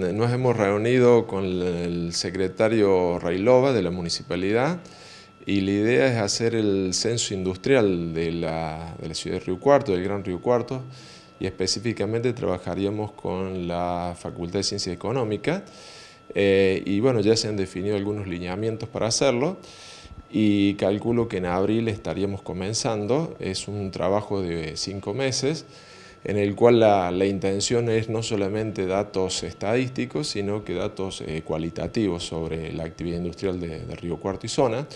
Nos hemos reunido con el secretario Railova de la municipalidad y la idea es hacer el censo industrial de la, ciudad de Río Cuarto, del Gran Río Cuarto, y específicamente trabajaríamos con la Facultad de Ciencias Económicas eh, y bueno, ya se han definido algunos lineamientos para hacerlo y calculo que en abril estaríamos comenzando, es un trabajo de cinco meses en el cual la, intención es no solamente datos estadísticos, sino que datos eh, cualitativos sobre la actividad industrial de, Río Cuarto y zona,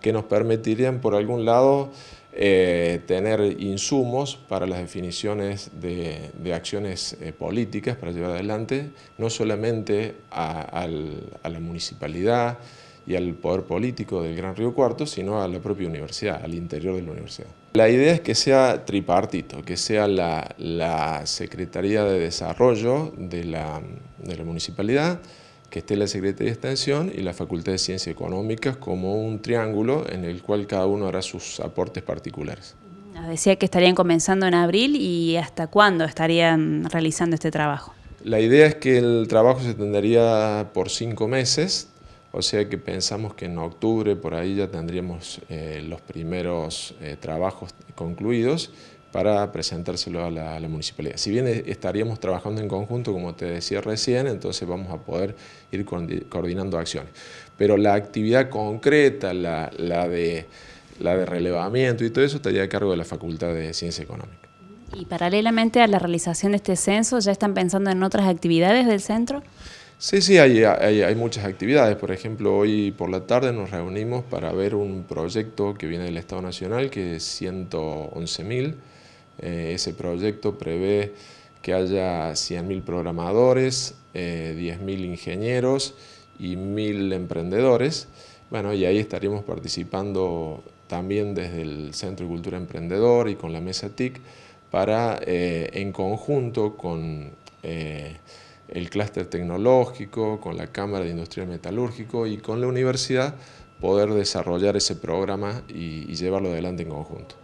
que nos permitirían, por algún lado, eh, tener insumos para las definiciones de, acciones eh, políticas para llevar adelante, no solamente a la municipalidad, y al poder político del Gran Río Cuarto, sino a la propia universidad, al interior de la universidad. La idea es que sea tripartito, que sea la, Secretaría de Desarrollo de la, municipalidad, que esté la Secretaría de Extensión y la Facultad de Ciencias Económicas como un triángulo en el cual cada uno hará sus aportes particulares. Nos decía que estarían comenzando en abril y hasta cuándo estarían realizando este trabajo. La idea es que el trabajo se tendría por cinco meses, o sea que pensamos que en octubre por ahí ya tendríamos eh, los primeros eh, trabajos concluidos para presentárselo a la, municipalidad. Si bien estaríamos trabajando en conjunto, como te decía recién, entonces vamos a poder ir coordinando acciones. Pero la actividad concreta, la, de, la de relevamiento y todo eso estaría a cargo de la Facultad de Ciencia Económica. Y paralelamente a la realización de este censo, ¿ya están pensando en otras actividades del centro? Sí, sí, hay, hay, muchas actividades. Por ejemplo, hoy por la tarde nos reunimos para ver un proyecto que viene del Estado Nacional, que es 111.000. Eh, ese proyecto prevé que haya 100.000 programadores, eh, 10.000 ingenieros y 1.000 emprendedores. Bueno, y ahí estaríamos participando también desde el Centro de Cultura Emprendedor y con la Mesa TIC para, eh, en conjunto con eh, el clúster tecnológico, con la Cámara de Industrial Metalúrgico y con la universidad poder desarrollar ese programa y, y llevarlo adelante en conjunto.